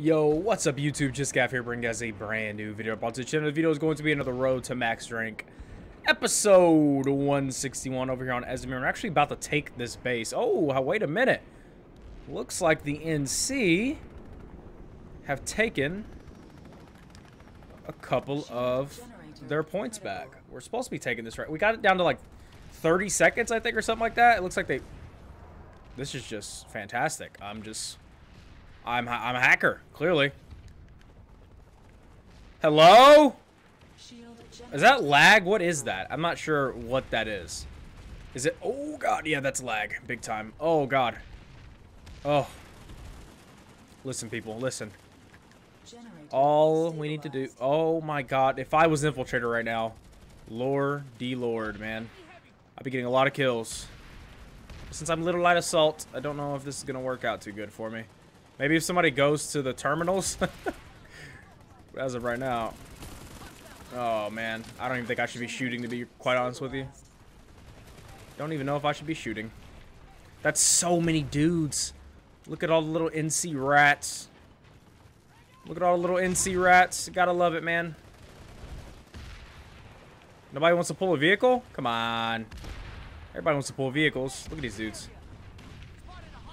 Yo, what's up YouTube? Just Gav here bringing guys a brand new video up about the channel. The video is going to be another Road to Max Rank episode 161 over here on Esamir. We're actually about to take this base. Oh, wait a minute. Looks like the NC have taken a couple of their points back. We're supposed to be taking this right. We got it down to like 30 seconds, I think, or something like that. It looks like they... This is just fantastic. I'm just... I'm, I'm a hacker, clearly. Hello? Is that lag? What is that? I'm not sure what that is. Is it? Oh, God. Yeah, that's lag. Big time. Oh, God. Oh. Listen, people. Listen. All we need to do... Oh, my God. If I was Infiltrator right now... Lord, D-Lord, man. I'd be getting a lot of kills. Since I'm Little Light Assault, I don't know if this is going to work out too good for me. Maybe if somebody goes to the terminals. As of right now. Oh, man. I don't even think I should be shooting, to be quite honest with you. Don't even know if I should be shooting. That's so many dudes. Look at all the little NC rats. Look at all the little NC rats. Gotta love it, man. Nobody wants to pull a vehicle? Come on. Everybody wants to pull vehicles. Look at these dudes.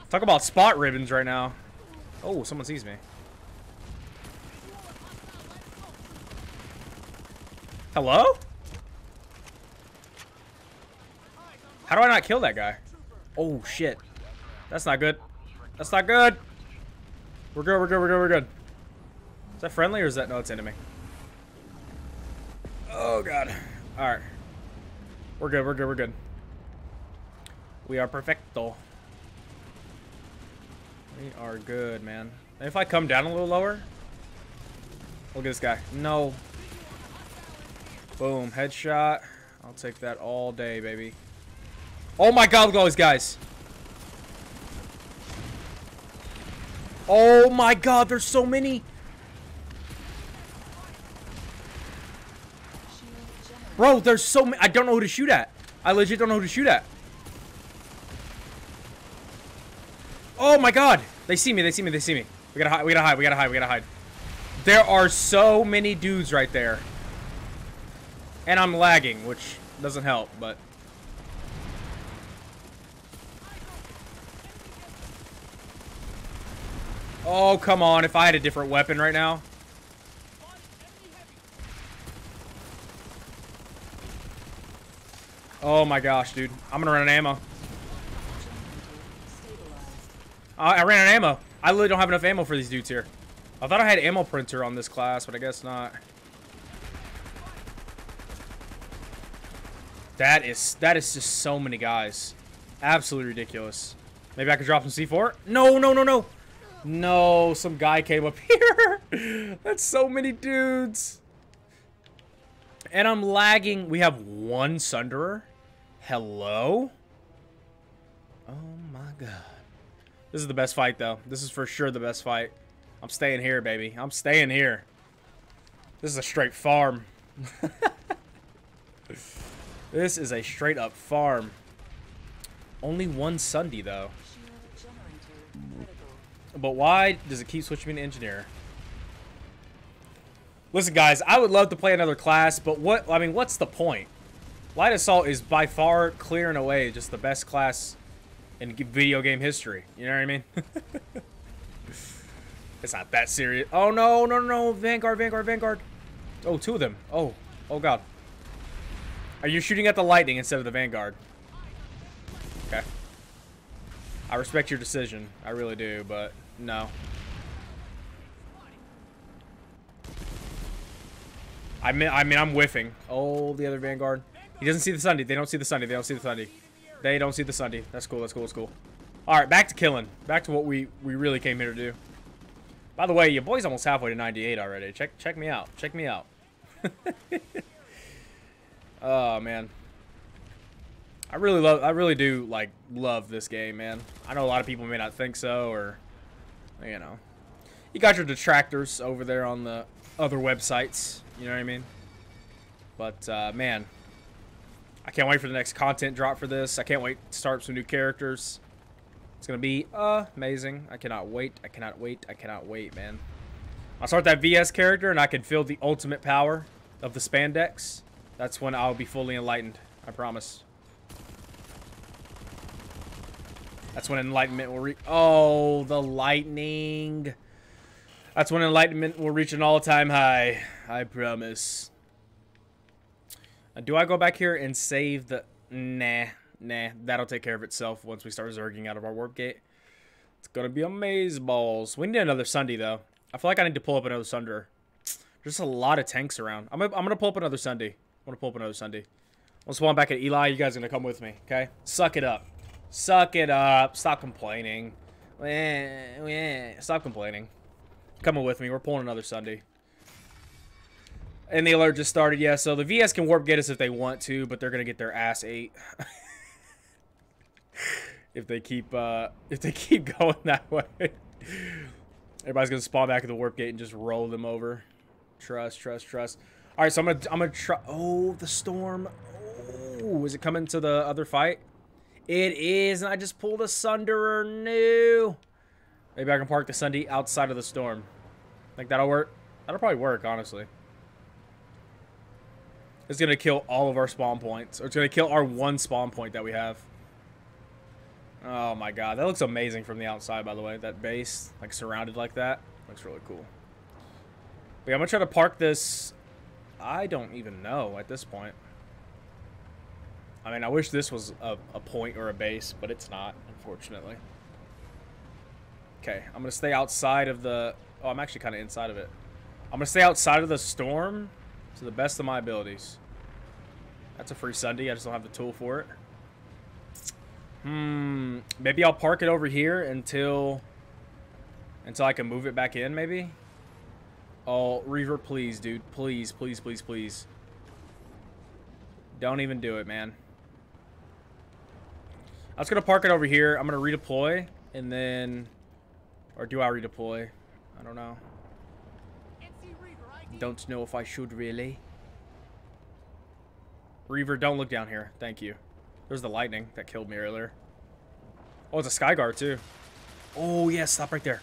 Talk about spot ribbons right now. Oh, someone sees me. Hello? How do I not kill that guy? Oh, shit. That's not good. That's not good. We're good, we're good, we're good, we're good. Is that friendly or is that... No, it's enemy. Oh, God. Alright. We're good, we're good, we're good. We are perfecto. We are good, man. if I come down a little lower? Look at this guy. No. Boom. Headshot. I'll take that all day, baby. Oh my god, look at all these guys. Oh my god, there's so many. Bro, there's so many. I don't know who to shoot at. I legit don't know who to shoot at. Oh my god! They see me, they see me, they see me. We gotta hide, we gotta hide, we gotta hide, we gotta hide. There are so many dudes right there. And I'm lagging, which doesn't help, but... Oh, come on. If I had a different weapon right now. Oh my gosh, dude. I'm gonna run of ammo. Uh, I ran out of ammo. I literally don't have enough ammo for these dudes here. I thought I had ammo printer on this class, but I guess not. That is that is just so many guys. Absolutely ridiculous. Maybe I could drop some C4? No, no, no, no. No, some guy came up here. That's so many dudes. And I'm lagging. We have one Sunderer. Hello? Oh my god. This is the best fight, though. This is for sure the best fight. I'm staying here, baby. I'm staying here. This is a straight farm. this is a straight up farm. Only one Sunday, though. But why does it keep switching me to engineer? Listen, guys, I would love to play another class, but what, I mean, what's the point? Light Assault is by far, clear and away, just the best class in video game history. You know what I mean? it's not that serious. Oh, no, no, no. Vanguard, Vanguard, Vanguard. Oh, two of them. Oh, oh, God. Are you shooting at the lightning instead of the Vanguard? Okay. I respect your decision. I really do, but no. I mean, I mean, I'm whiffing. Oh, the other Vanguard. He doesn't see the Sunday. They don't see the Sunday. They don't see the Sunday. They don't see the Sunday. That's cool. That's cool. That's cool. All right, back to killing. Back to what we we really came here to do. By the way, your boy's almost halfway to 98 already. Check check me out. Check me out. oh man. I really love I really do like love this game, man. I know a lot of people may not think so or you know. You got your detractors over there on the other websites, you know what I mean? But uh, man, I can't wait for the next content drop for this. I can't wait to start some new characters. It's going to be amazing. I cannot wait. I cannot wait. I cannot wait, man. I'll start that VS character and I can feel the ultimate power of the spandex. That's when I'll be fully enlightened. I promise. That's when enlightenment will reach. Oh, the lightning. That's when enlightenment will reach an all-time high. I promise. Uh, do I go back here and save the... Nah. Nah. That'll take care of itself once we start zerging out of our warp gate. It's gonna be amaze balls. We need another Sunday, though. I feel like I need to pull up another Sunder. There's a lot of tanks around. I'm I'm gonna pull up another Sunday. I'm gonna pull up another Sunday. I'll spawn back at Eli. You guys are gonna come with me, okay? Suck it up. Suck it up. Stop complaining. Stop complaining. Coming with me. We're pulling another Sunday. And the alert just started, yeah. So the VS can warp get us if they want to, but they're gonna get their ass ate. if they keep uh if they keep going that way. Everybody's gonna spawn back at the warp gate and just roll them over. Trust, trust, trust. All right, so I'm gonna I'm gonna try. Oh, the storm. Oh, is it coming to the other fight? It is, and I just pulled a Sunderer. No. Maybe I can park the Sunday outside of the storm. Think that'll work? That'll probably work, honestly. It's gonna kill all of our spawn points. Or it's gonna kill our one spawn point that we have. Oh my god, that looks amazing from the outside, by the way. That base, like surrounded like that, looks really cool. But yeah, I'm gonna try to park this. I don't even know at this point. I mean, I wish this was a, a point or a base, but it's not, unfortunately. Okay, I'm gonna stay outside of the. Oh, I'm actually kind of inside of it. I'm gonna stay outside of the storm to the best of my abilities. That's a free Sunday. I just don't have the tool for it. Hmm. Maybe I'll park it over here until until I can move it back in, maybe? Oh, Reaver, please, dude. Please, please, please, please. Don't even do it, man. I was going to park it over here. I'm going to redeploy, and then... Or do I redeploy? I don't know. Don't know if I should, really. Reaver, don't look down here. Thank you. There's the lightning that killed me earlier. Oh, it's a Skyguard, too. Oh, yes. Stop right there.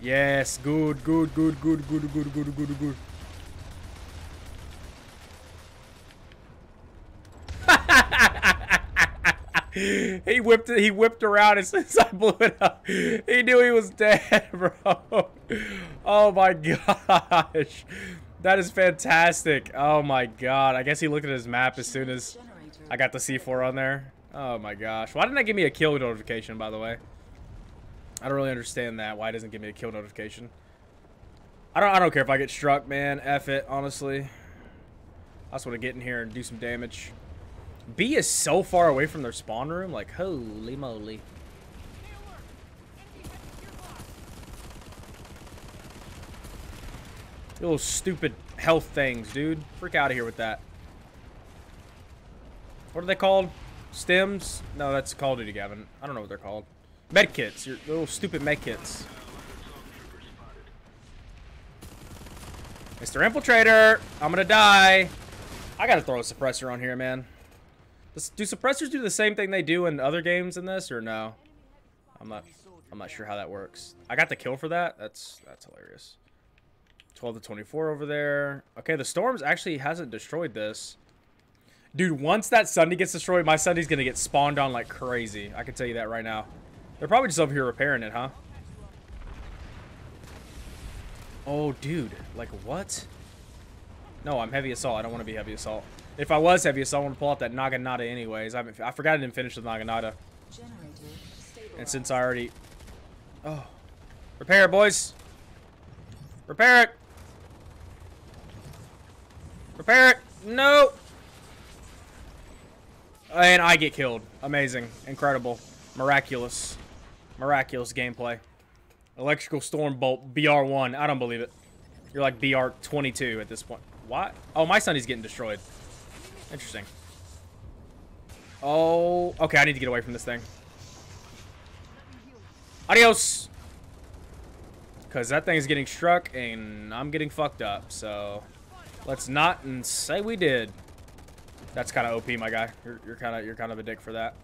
Yes. Good, good, good, good, good, good, good, good, good. he whipped it. He whipped around as soon as I blew it up. He knew he was dead, bro. Oh my gosh, that is fantastic. Oh my god. I guess he looked at his map as soon as I got the C4 on there. Oh my gosh. Why didn't that give me a kill notification, by the way? I don't really understand that. Why it doesn't give me a kill notification? I don't I don't care if I get struck, man. F it, honestly. I just want to get in here and do some damage. B is so far away from their spawn room. Like, holy moly. Little stupid health things, dude. Freak out of here with that. What are they called? Stems? No, that's Call of Duty, Gavin. I don't know what they're called. Medkits. Your little stupid medkits. Mr. Infiltrator, I'm gonna die. I gotta throw a suppressor on here, man. Do suppressors do the same thing they do in other games in this, or no? I'm not. I'm not sure how that works. I got the kill for that. That's that's hilarious. 12 to 24 over there. Okay, the storms actually hasn't destroyed this. Dude, once that Sunday gets destroyed, my Sunday's gonna get spawned on like crazy. I can tell you that right now. They're probably just over here repairing it, huh? Oh, dude. Like, what? No, I'm heavy assault. I don't want to be heavy assault. If I was heavy assault, I want to pull out that Naginata anyways. I, I forgot I didn't finish with Naginata. And since I already... Oh. Repair it, boys. Repair it. Repair it. No. And I get killed. Amazing. Incredible. Miraculous. Miraculous gameplay. Electrical Storm Bolt BR1. I don't believe it. You're like BR22 at this point. What? Oh, my son is getting destroyed. Interesting. Oh, okay, I need to get away from this thing. Adios! Because that thing's getting struck, and I'm getting fucked up, so... Let's not and say we did. That's kind of OP, my guy. You're, you're kind of you're kind of a dick for that.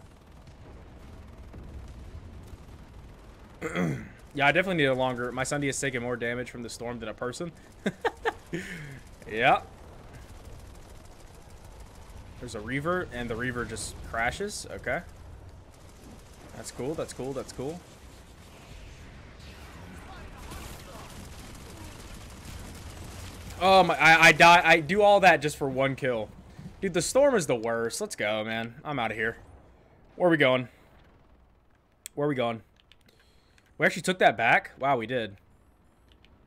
Yeah, I definitely need a longer. My Sunday is taking more damage from the storm than a person. yeah. There's a Reaver, and the Reaver just crashes. Okay. That's cool, that's cool, that's cool. Oh my, I, I die, I do all that just for one kill. Dude, the storm is the worst. Let's go, man. I'm out of here. Where are we going? Where are we going? We actually took that back? Wow, we did.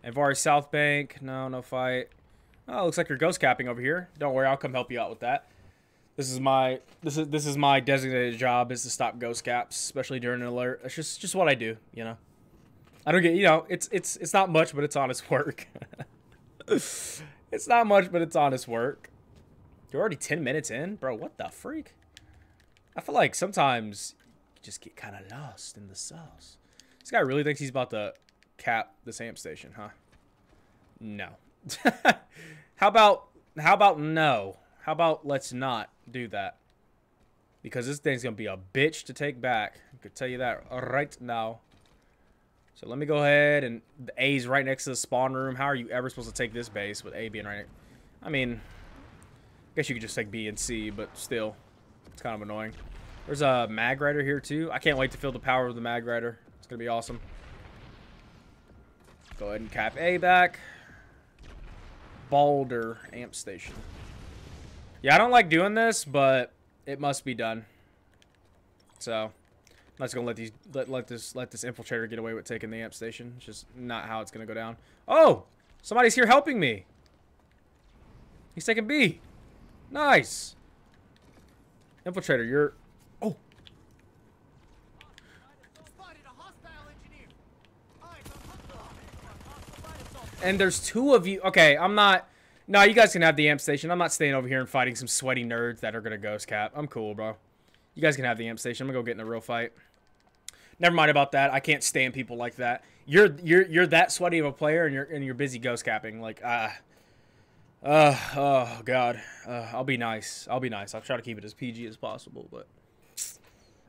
Avari South Bank. No, no fight. Oh, looks like you're ghost capping over here. Don't worry, I'll come help you out with that. This is my this is this is my designated job is to stop ghost caps, especially during an alert. It's just just what I do, you know. I don't get you know, it's it's it's not much, but it's honest work. It's not much, but it's honest work. You're already 10 minutes in? Bro, what the freak? I feel like sometimes you just get kind of lost in the sauce. This guy really thinks he's about to cap the SAMP station, huh? No. how about, how about no? How about let's not do that? Because this thing's going to be a bitch to take back. I could tell you that right now. So let me go ahead and the A's right next to the spawn room. How are you ever supposed to take this base with A being right? I mean, I guess you could just take B and C, but still, it's kind of annoying. There's a Magrider here too. I can't wait to feel the power of the Magrider. It's gonna be awesome. Go ahead and cap A back. Balder amp station. Yeah, I don't like doing this, but it must be done. So, I'm just gonna let these let let this let this infiltrator get away with taking the amp station. It's just not how it's gonna go down. Oh, somebody's here helping me. He's taking B. Nice. Infiltrator, you're... Oh. And there's two of you. Okay, I'm not... No, you guys can have the amp station. I'm not staying over here and fighting some sweaty nerds that are to ghost cap. I'm cool, bro. You guys can have the amp station. I'm to go get in a real fight. Never mind about that. I can't stand people like that. You're you're you're that sweaty of a player and you're and you're busy ghost capping. Like, ah. Uh, uh, oh, God. Uh, I'll be nice. I'll be nice. I'll try to keep it as PG as possible, but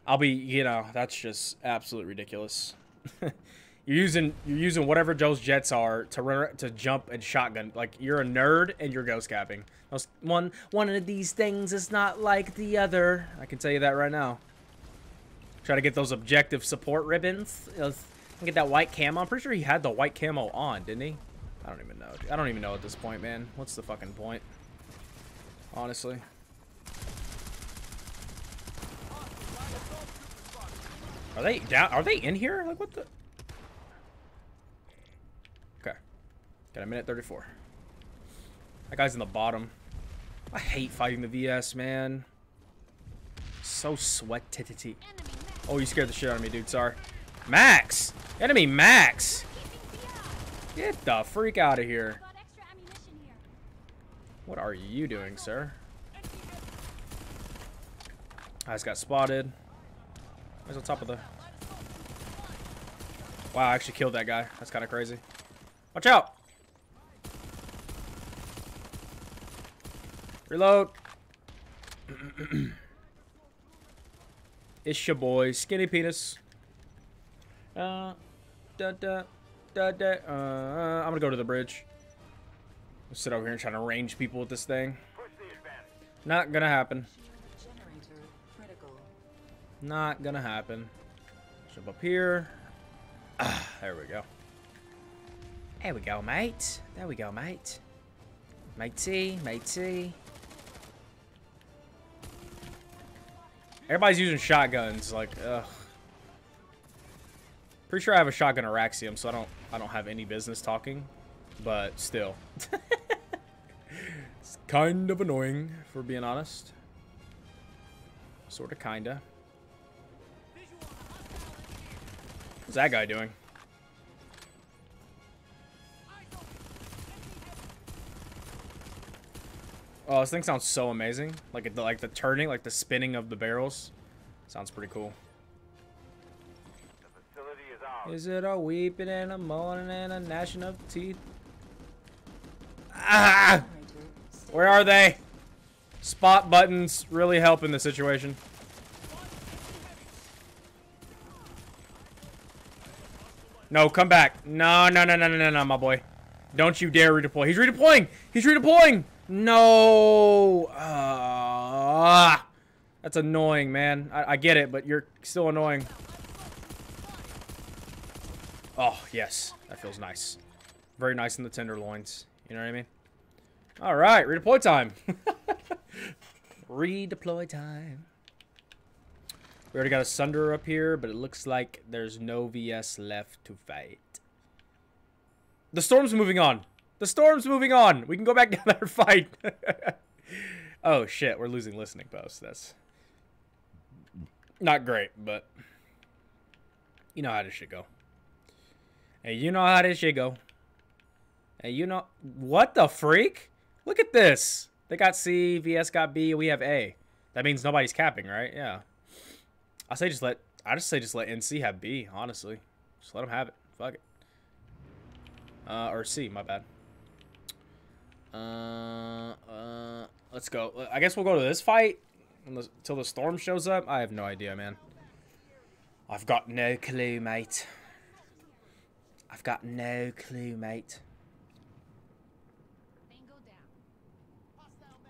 I'll be, you know, that's just absolutely ridiculous. you're using you're using whatever Joe's jets are to run to jump and shotgun. Like you're a nerd and you're ghost capping. One one of these things is not like the other. I can tell you that right now. Try to get those objective support ribbons. Get that white camo. I'm pretty sure he had the white camo on, didn't he? I don't even know. I don't even know at this point, man. What's the fucking point? Honestly. Are they down? Are they in here? Like, what the? Got a minute 34. That guy's in the bottom. I hate fighting the VS, man. So sweat-titty. Oh, you scared the shit out of me, dude. Sorry. Max! Enemy Max! Get the freak out of here. What are you doing, sir? I just got spotted. Where's on top of the... Wow, I actually killed that guy. That's kind of crazy. Watch out! Reload. it's your boy, Skinny Penis. Uh, da da da, da, uh, I'm gonna go to the bridge. I'll sit over here and try to range people with this thing. Not gonna happen. Not gonna happen. Jump up here. Ah, there we go. There we go, mate. There we go, mate. Matey, matey. Everybody's using shotguns, like, ugh. Pretty sure I have a shotgun Araxium, so I don't I don't have any business talking. But still. it's kind of annoying, for being honest. Sorta kinda. What's that guy doing? Oh, this thing sounds so amazing. Like the like the turning, like the spinning of the barrels. Sounds pretty cool. Is it a weeping and a moaning and a gnashing of teeth? Ah! Where are they? Spot buttons really help in the situation. No, come back. No, no, no, no, no, no, no, my boy. Don't you dare redeploy. He's redeploying. He's redeploying. No. Uh, that's annoying, man. I, I get it, but you're still annoying. Oh, yes. That feels nice. Very nice in the tenderloins. You know what I mean? All right, redeploy time. redeploy time. We already got a Sunder up here, but it looks like there's no VS left to fight. The storm's moving on. The storm's moving on. We can go back down there and fight. oh, shit. We're losing listening posts. That's not great, but you know how this should go. Hey, you know how this should go. Hey, you know... What the freak? Look at this. They got C, VS got B, we have A. That means nobody's capping, right? Yeah. I say just let... I just say just let NC have B, honestly. Just let them have it. Fuck it. Uh, or C, my bad. Uh, uh, let's go. I guess we'll go to this fight until the storm shows up. I have no idea, man. I've got no clue, mate. I've got no clue, mate.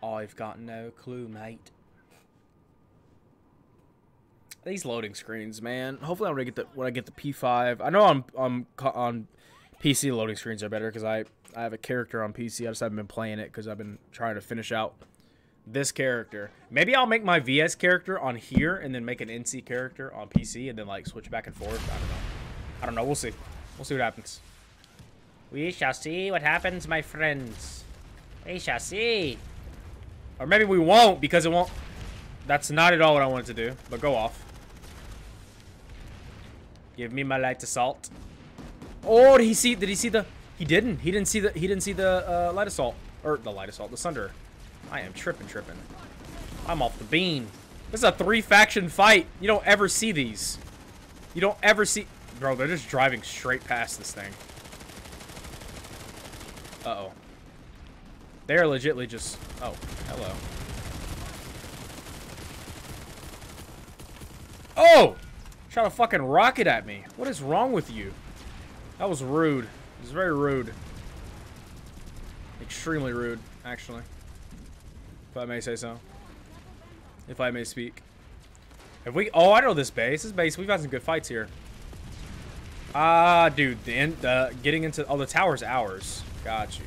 I've got no clue, mate. These loading screens, man. Hopefully, I'm gonna get the when I get the P5. I know I'm I'm on PC loading screens are better because I I have a character on PC. I just haven't been playing it because I've been trying to finish out this character. Maybe I'll make my VS character on here and then make an NC character on PC and then like switch back and forth. I don't know. I don't know. We'll see. We'll see what happens. We shall see what happens, my friends. We shall see. Or maybe we won't because it won't. That's not at all what I wanted to do. But go off. Give me my light assault. Oh, did he see? Did he see the? He didn't. He didn't see the. He didn't see the uh, light assault or the light assault. The sunder. I am tripping, tripping. I'm off the beam. This is a three-faction fight. You don't ever see these. You don't ever see... Bro, they're just driving straight past this thing. Uh-oh. They're legitly just... Oh, hello. Oh! Trying to fucking rocket at me. What is wrong with you? That was rude. It was very rude. Extremely rude, actually. If I may say so. If I may speak. If we... Oh, I know this base. This base, we've had some good fights here. Ah, dude. The, end, the Getting into... Oh, the tower's ours. Got you.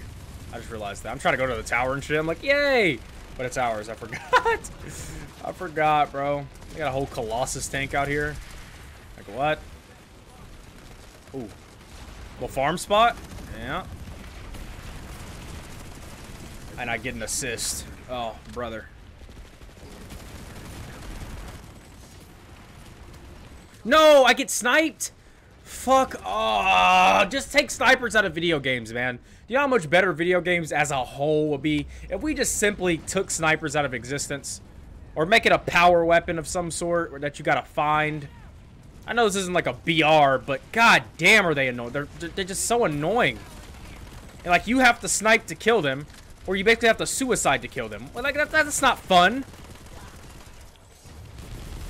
I just realized that. I'm trying to go to the tower and shit. I'm like, yay! But it's ours. I forgot. I forgot, bro. They got a whole Colossus tank out here. Like, what? Ooh. Little farm spot? Yeah. And I get an assist. Oh, brother. No, I get sniped. Fuck. Oh, just take snipers out of video games, man. Do you know how much better video games as a whole would be if we just simply took snipers out of existence? Or make it a power weapon of some sort that you gotta find. I know this isn't like a BR, but god damn are they annoying. They're, they're just so annoying. And like, you have to snipe to kill them. Or you basically have to suicide to kill them. Well, like, that, that's not fun.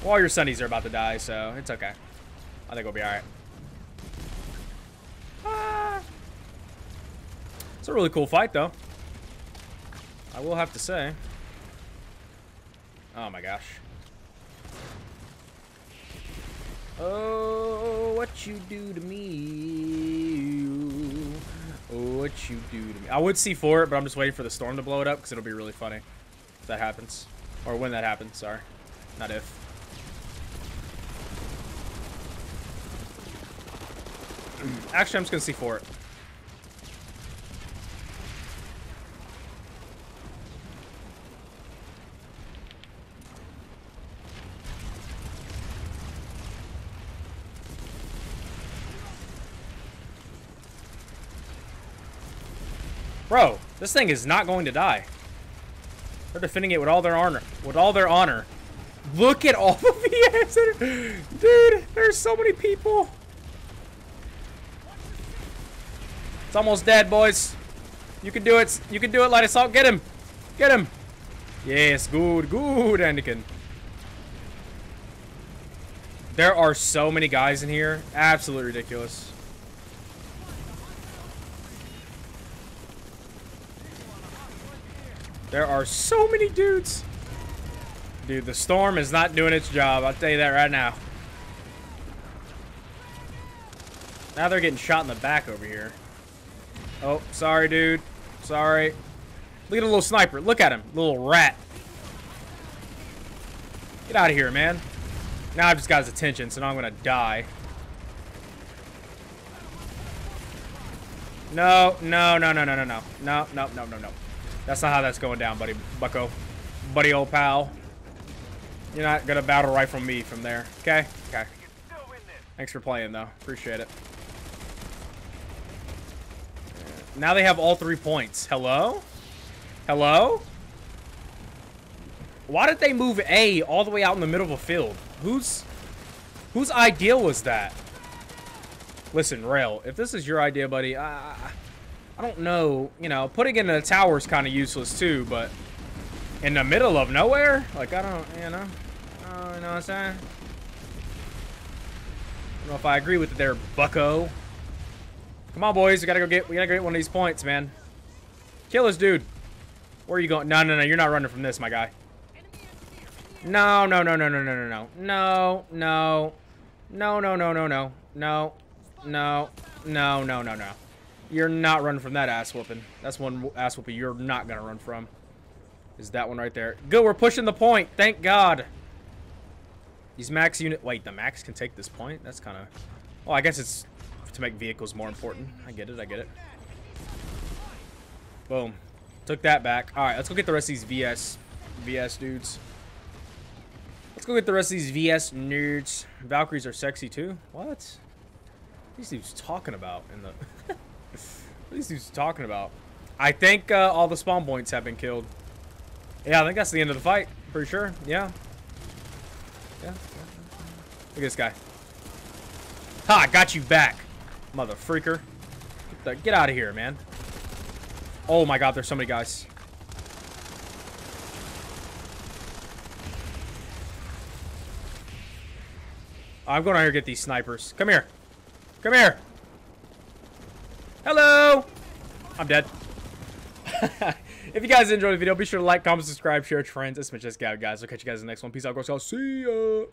Well, all your sunnies are about to die, so it's okay. I think we'll be alright. Ah. It's a really cool fight, though. I will have to say. Oh my gosh. Oh, what you do to me? Oh, what you do to me? I would C4 it, but I'm just waiting for the storm to blow it up because it'll be really funny if that happens. Or when that happens, sorry. Not if. Actually, I'm just going to C4 it. Bro, this thing is not going to die. They're defending it with all their honor. With all their honor. Look at all of the VS. Dude, there's so many people. It's almost dead, boys. You can do it. You can do it, Light Assault. Get him. Get him. Yes, good, good, Anakin. There are so many guys in here. Absolutely ridiculous. There are so many dudes. Dude, the storm is not doing its job. I'll tell you that right now. Now they're getting shot in the back over here. Oh, sorry, dude. Sorry. Look at a little sniper. Look at him. Little rat. Get out of here, man. Now I've just got his attention, so now I'm going to die. No, no, no, no, no, no, no. No, no, no, no, no. That's not how that's going down, buddy. Bucko. Buddy old pal. You're not to battle rifle me from there. Okay? Okay. Thanks for playing, though. Appreciate it. Now they have all three points. Hello? Hello? Why did they move A all the way out in the middle of a field? Whose whose idea was that? Listen, Wrel, if this is your idea, buddy, I, I don't know. You know, putting it in a tower is kind of useless too, but in the middle of nowhere? Like, I don't, you know. Uh, you know what I'm saying? I don't know if I agree with it there, bucko. Come on, boys. We gotta go get, we gotta get one of these points, man. Kill this dude. Where are you going? No, no, no. You're not running from this, my guy. No, no, no, no, no, no, no, no. No, no. No, no, no, no, no. No. No. No, no, no, no. You're not running from that ass whooping. That's one ass whooping you're not gonna run from. Is that one right there? Good. We're pushing the point. Thank God. These max unit. Wait, the max can take this point. That's kind of. Oh, well, I guess it's to make vehicles more important. I get it, I get it. Boom. Took that back. Alright, let's go get the rest of these VS VS dudes. Let's go get the rest of these VS nerds. Valkyries are sexy too. What? What these dudes talking about in the are these dudes talking about? I think uh, all the spawn points have been killed. Yeah, I think that's the end of the fight. Pretty sure. Yeah. Yeah. Look at this guy. Ha! I got you back. Mother freaker. Get, the, get out of here, man. Oh my god, there's so many guys. I'm going out here to get these snipers. Come here. Come here. Hello. I'm dead. if you guys enjoyed the video, be sure to like, comment, subscribe, share it with friends. It's been Just Gav. I'll catch you guys in the next one. Peace out, girls. See ya.